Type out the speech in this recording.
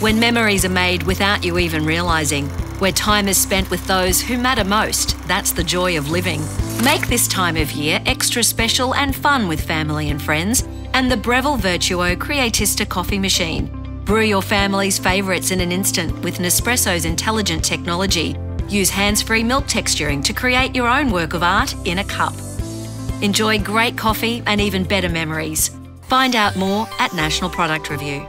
When memories are made without you even realising, where time is spent with those who matter most, that's the joy of living. Make this time of year extra special and fun with family and friends and the Breville Vertuo Creatista coffee machine. Brew your family's favourites in an instant with Nespresso's intelligent technology. Use hands free milk texturing to create your own work of art in a cup. Enjoy great coffee and even better memories. Find out more at National Product Review.